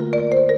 Música